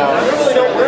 I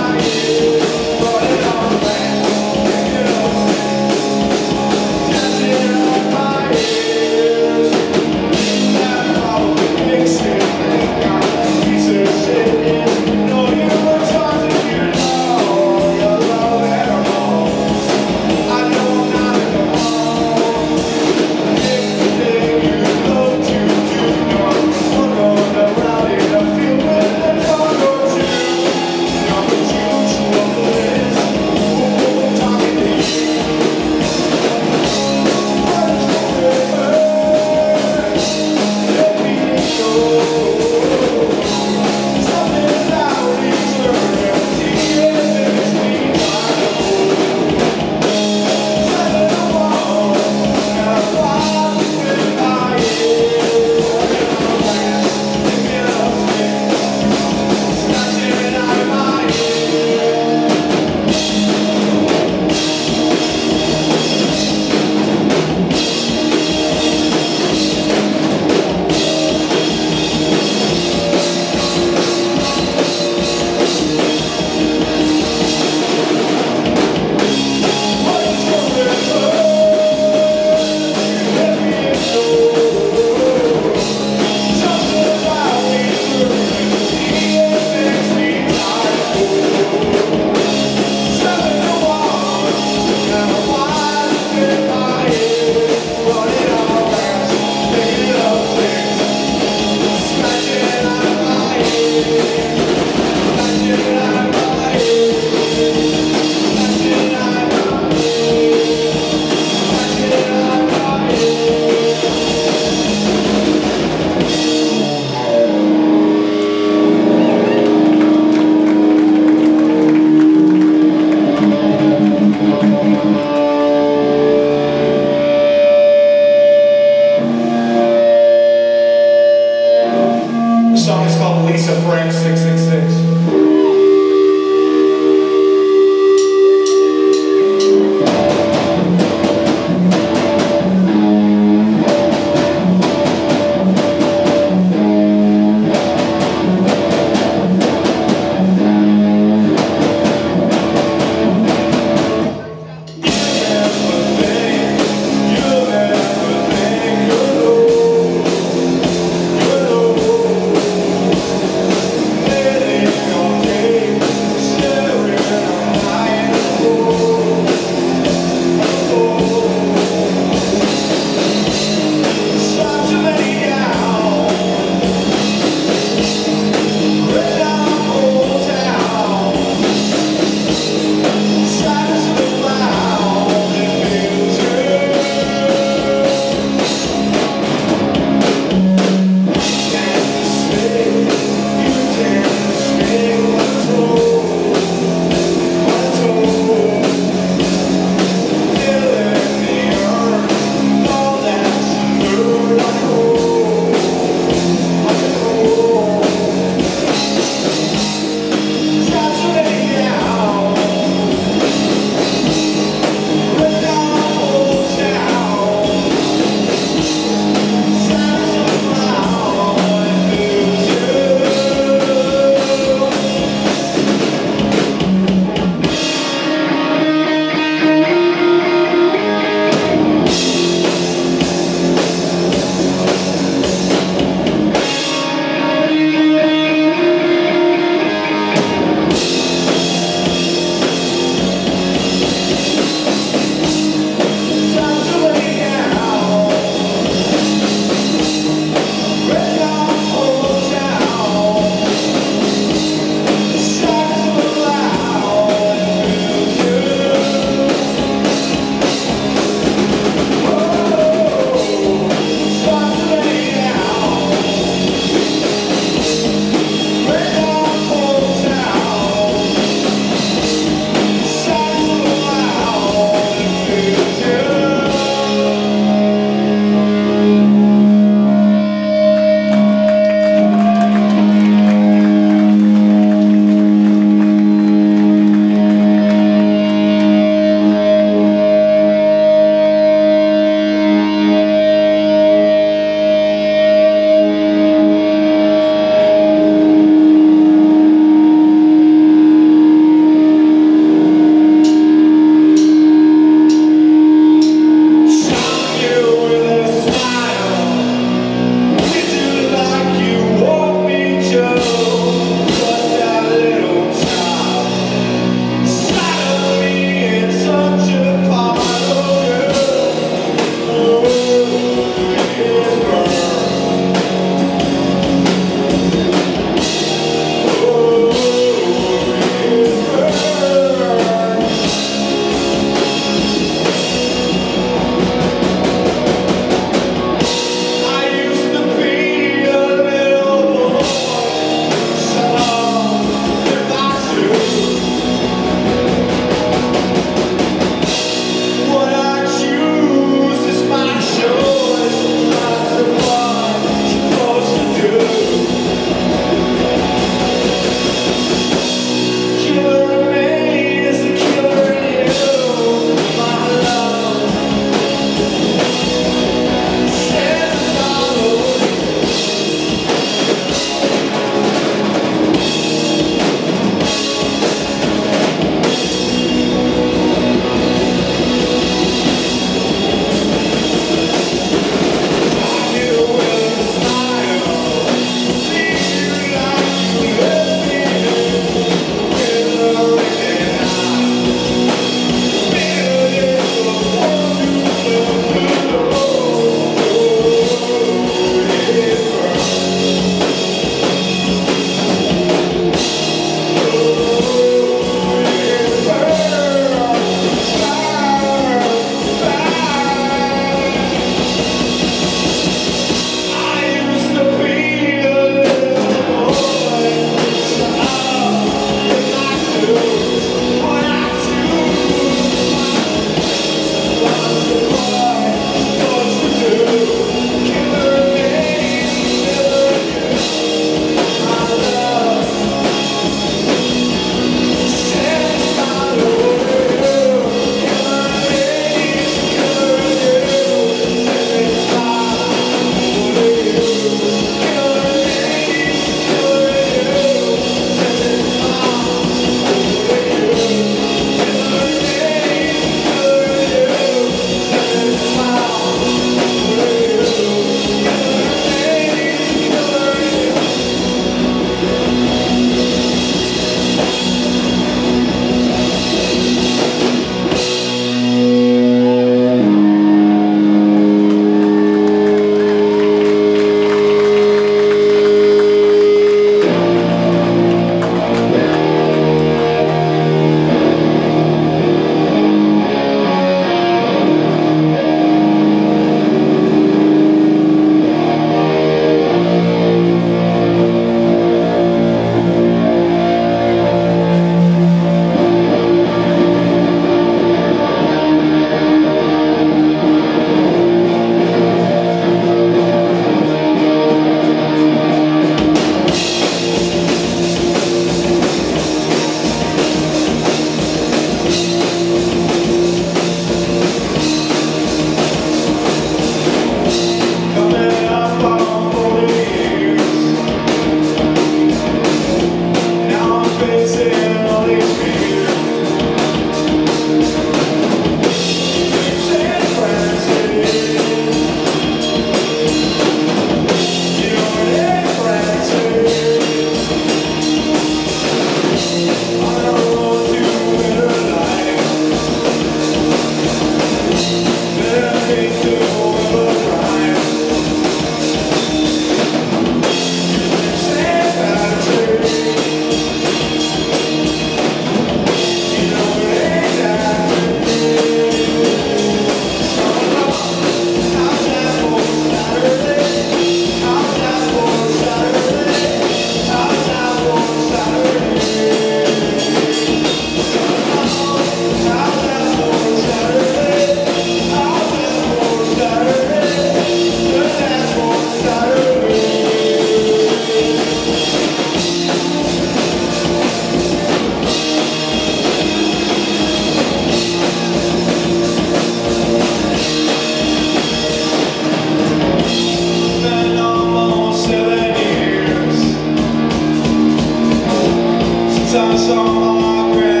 I saw my grave.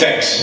Thank